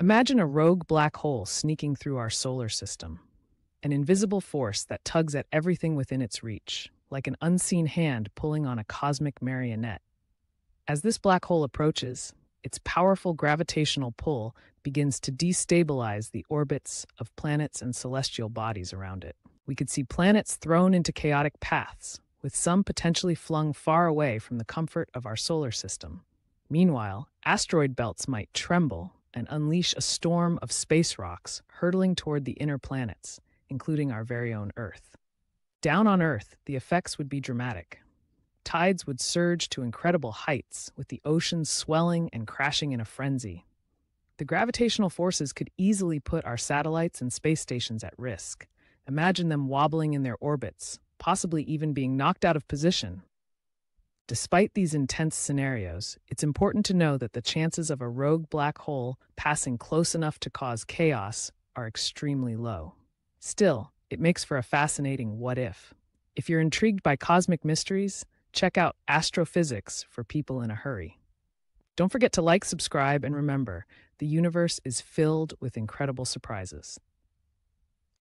Imagine a rogue black hole sneaking through our solar system, an invisible force that tugs at everything within its reach, like an unseen hand pulling on a cosmic marionette. As this black hole approaches, its powerful gravitational pull begins to destabilize the orbits of planets and celestial bodies around it. We could see planets thrown into chaotic paths, with some potentially flung far away from the comfort of our solar system. Meanwhile, asteroid belts might tremble and unleash a storm of space rocks hurtling toward the inner planets, including our very own Earth. Down on Earth, the effects would be dramatic. Tides would surge to incredible heights, with the oceans swelling and crashing in a frenzy. The gravitational forces could easily put our satellites and space stations at risk. Imagine them wobbling in their orbits, possibly even being knocked out of position. Despite these intense scenarios, it's important to know that the chances of a rogue black hole passing close enough to cause chaos are extremely low. Still, it makes for a fascinating what if. If you're intrigued by cosmic mysteries, check out Astrophysics for people in a hurry. Don't forget to like, subscribe, and remember the universe is filled with incredible surprises.